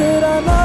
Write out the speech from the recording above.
That I not?